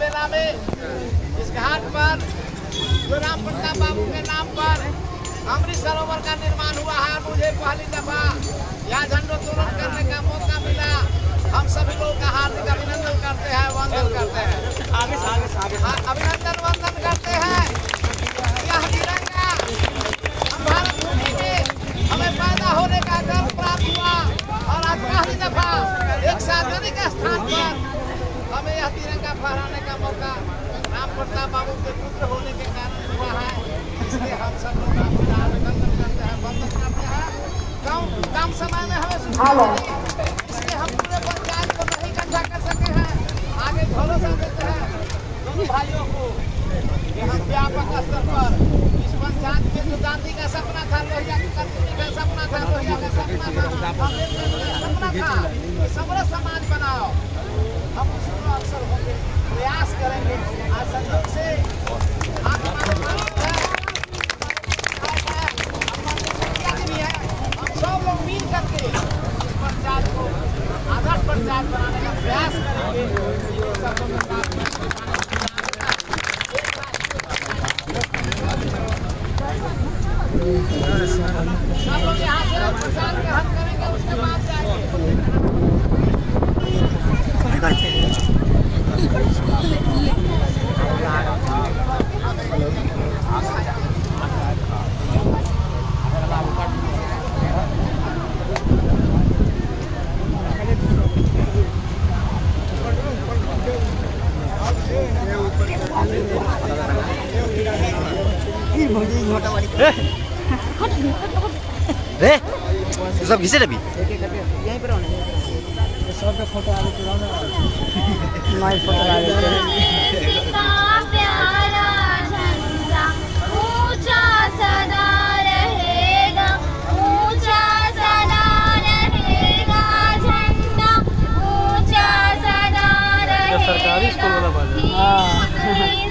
बेला में इस घाट पर राम प्रताप बाबू के नाम पर अमृत सरोवर का निर्माण हुआ। है मुझे पहली दफ़ा यहाँ झंडोत्तोलन करने का मौका मिला। हम सभी लोग का हार्दिक अभिनंदन करते हैं वंदन करते हैं। हाँ, अभिनंदन प्रताप के पुत्र होने के कारण हुआ है इसलिए हम सब लोग आपका अभिनंदन करते हैं वंदन करते हैं कम कम समय में हमें सुविधा इसलिए हम पूरे पंचायत को नहीं इकट्ठा कर सके हैं आगे भरोसा देते हैं दोनों भाइयों को यहाँ व्यापक स्तर पर इस पंचायत के जो दादी का सपना था लोहिया का सपना था लोहिया का सपना था सपना था कि समाज बनाओ। हम उसको अवसर होंगे प्रयास करेंगे। सब लोग मिल करके इस पंचायत को आदर्श पंचायत बनाने का प्रयास करेंगे ये सब लोग का साथ सब लोग यहाँ से प्रचार ग्रहण करेंगे उसके बाद जाएँगे रे तू सब घिसे अभी यहीं पर होने सब फ़ोटो फ़ोटो आगे का प्यारा झंडा ऊँचा सदा रहेगा। ऊँचा सदा रहेगा। झंडा ऊँचा सदा रहेगा सरकारी स्कूल वाला बात है।